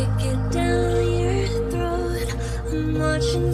stick it down your throat. I'm watching